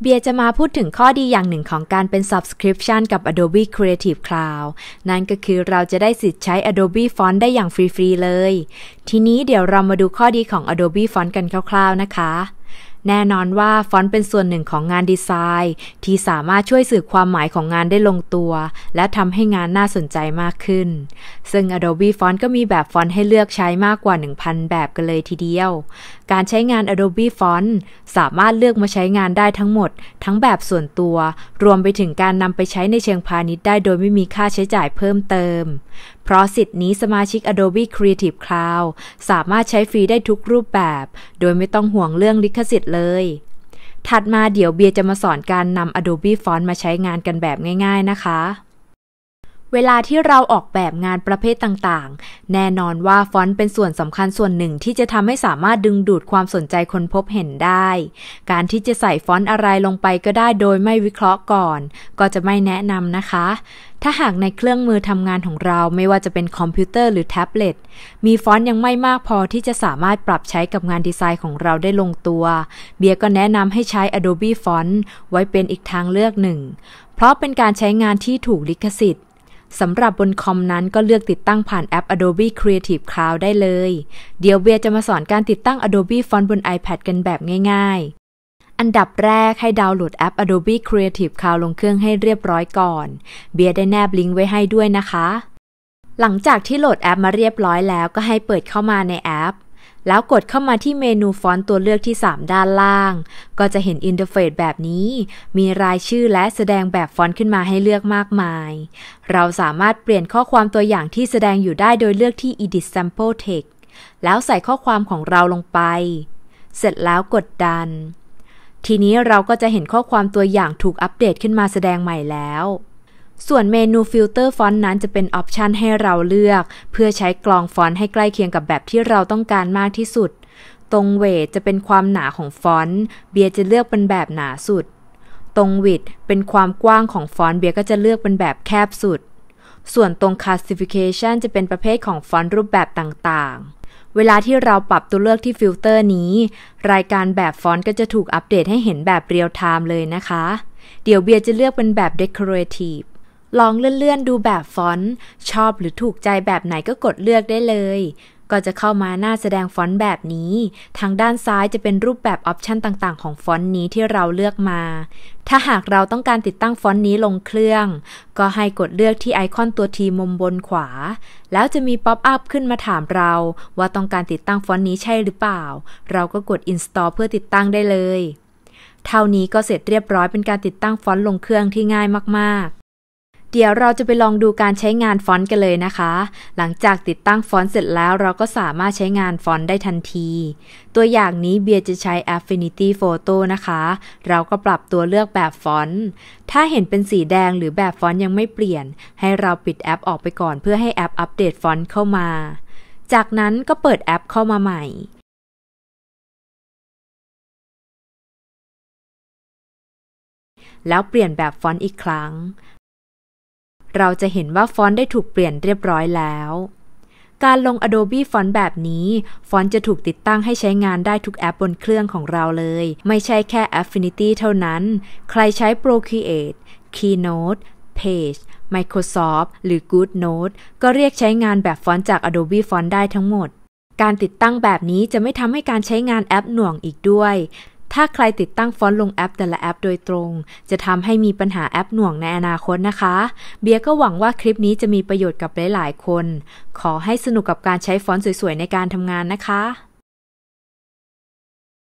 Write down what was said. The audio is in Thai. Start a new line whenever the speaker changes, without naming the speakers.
เบียจะมาพูดถึงข้อดีอย่างหนึ่งของการเป็น Subscription กับ Adobe Creative Cloud นั่นก็คือเราจะได้สิทธิ์ใช้ Adobe Font ได้อย่างฟรี ๆ เลย ทีนี้เดี๋ยวเรามาดูข้อดีของ Adobe Font กันคร่าว ๆ นะคะ แน่นอนว่าฟอนต์เป็นส่วนหนึ่งของงานดีไซน์ ที่สามารถช่วยสื่อความหมายของงานได้ลงตัว และทำให้งานน่าสนใจมากขึ้น ซึ่ง Adobe Font ก็มีแบบฟอนต์ให้เลือกใช้มากกว่า 1,000 แบบกันเลยทีเดียว การใช้งาน Adobe Font สามารถเลือกมาใช้งานได้ทั้งหมด ทั้งแบบส่วนตัว รวมไปถึงการนำไปใช้ในเชิงพาณิชย์ได้โดยไม่มีค่าใช้จ่ายเพิ่มเติม เพราะสิทธิ์นี้สมาชิก Adobe Creative Cloud สามารถใช้ฟรีได้ทุกรูปแบบ โดยไม่ต้องห่วงเรื่องลิขสิทธิ์เลย ถัดมาเดี๋ยวเบียร์จะมาสอนการนำ Adobe Font มาใช้งานกันแบบง่าย ๆนะคะ เวลาที่เราออกแบบงานประเภทต่างๆ แน่นอนว่าฟอนต์เป็นส่วนสำคัญส่วนหนึ่งที่จะทำให้สามารถดึงดูดความสนใจคนพบเห็นได้ การที่จะใส่ฟอนต์อะไรลงไปก็ได้โดยไม่วิเคราะห์ก่อน ก็จะไม่แนะนำนะคะ ถ้าหากในเครื่องมือทำงานของเราไม่ว่าจะเป็นคอมพิวเตอร์หรือแท็บเล็ต มีฟอนต์ยังไม่มากพอที่จะสามารถปรับใช้กับงานดีไซน์ของเราได้ลงตัว เบียร์ก็แนะนำให้ใช้ Adobe Font ไว้เป็นอีกทางเลือกหนึ่ง เพราะเป็นการใช้งานที่ถูกลิขสิทธิ์ สำหรับบนคอมนั้นก็เลือกติดตั้งผ่านแอป Adobe Creative Cloud ได้เลย เดี๋ยวเบียจะมาสอนการติดตั้ง Adobe Font บน iPad กันแบบง่าย ๆ อันดับแรกให้ดาวน์โหลดแอป Adobe Creative Cloud ลงเครื่องให้เรียบร้อยก่อน เบียได้แนบลิงก์ไว้ให้ด้วยนะคะ หลังจากที่โหลดแอปมาเรียบร้อยแล้วก็ให้เปิดเข้ามาในแอป แล้วกดเข้ามาที่เมนูฟอนต์ตัวเลือกที่ 3 ด้านล่าง ก็จะเห็น interface แบบนี้ มีรายชื่อและแสดงแบบฟอนต์ขึ้นมาให้เลือกมากมาย เราสามารถเปลี่ยนข้อความตัวอย่างที่แสดงอยู่ได้โดยเลือกที่ Edit Sample Text แล้วใส่ข้อความของเราลงไป เสร็จแล้วกด Done ทีนี้เราก็จะเห็นข้อความตัวอย่างถูกอัปเดตขึ้นมาแสดงใหม่แล้ว ส่วนเมนูฟิลเตอร์ฟอนต์นั้นจะเป็น option ให้เราเลือก เพื่อใช้กรองฟอนต์ให้ใกล้เคียงกับแบบที่เราต้องการมากที่สุด ตรง Weight จะเป็นความหนาของฟอนต์เบียร์จะเลือกเป็นแบบหนาสุด ตรง Width เป็นความกว้างของฟอนต์เบียร์ก็จะเลือกเป็นแบบแคบสุด ส่วนตรง classification จะเป็นประเภทของฟอนต์รูปแบบต่างๆ เวลาที่เราปรับตัวเลือกที่ฟิลเตอร์นี้ รายการแบบฟอนต์ก็จะถูกอัปเดตให้เห็นแบบ real-time เลยนะคะ เดี๋ยวเบียร์จะเลือกเป็นแบบ decorative ลองเลื่อนๆดูแบบฟอนต์ชอบหรือถูกใจแบบไหนก็กดเลือกได้เลย ก็จะเข้ามาหน้าแสดงฟอนต์แบบนี้ ทางด้านซ้ายจะเป็นรูปแบบ option ต่างๆ ของฟอนต์นี้ที่เราเลือกมา ถ้าหากเราต้องการติดตั้งฟอนต์นี้ลงเครื่อง ก็ให้กดเลือกที่ไอคอนตัว T มุมบนขวา แล้วจะมี pop-up ขึ้นมาถามเรา ว่าต้องการติดตั้งฟอนต์นี้ใช่หรือเปล่า เราก็กด install เพื่อติดตั้งได้เลย เท่านี้ก็เสร็จเรียบร้อยเป็นการติดตั้งฟอนต์ลงเครื่องที่ง่ายมากๆ เดี๋ยวเราจะไปลองดูการใช้งานฟอนต์กันเลยนะคะ หลังจากติดตั้งฟอนต์เสร็จแล้วเราก็สามารถใช้งานฟอนต์ได้ทันที ตัวอย่างนี้เบียร์จะใช้ Affinity Photo นะคะ เราก็ปรับตัวเลือกแบบฟอนต์ ถ้าเห็นเป็นสีแดงหรือแบบฟอนต์ยังไม่เปลี่ยน ให้เราปิดแอปออกไปก่อนเพื่อให้แอปอัปเดตฟอนต์เข้ามา จากนั้นก็เปิดแอปเข้ามาใหม่แล้วเปลี่ยนแบบฟอนต์อีกครั้ง เราจะเห็นว่าฟอนต์ได้ถูกเปลี่ยนเรียบร้อยแล้ว การลง Adobe Font แบบนี้ ฟอนต์จะถูกติดตั้งให้ใช้งานได้ทุกแอปบนเครื่องของเราเลย ไม่ใช่แค่ Affinity เท่านั้น ใครใช้ Procreate Keynote Pages Microsoft หรือ GoodNotes ก็เรียกใช้งานแบบฟอนต์จาก Adobe Font ได้ทั้งหมด การติดตั้งแบบนี้จะไม่ทำให้การใช้งานแอปหน่วงอีกด้วย ถ้าใครติดตั้งฟอนต์ลงแอปแต่ละแอปโดยตรง จะทำให้มีปัญหาแอปหน่วงในอนาคตนะคะ เบียร์ก็หวังว่าคลิปนี้จะมีประโยชน์กับหลาย ๆ คน ขอให้สนุกกับการใช้ฟอนต์สวย ๆ ในการทำงานนะคะ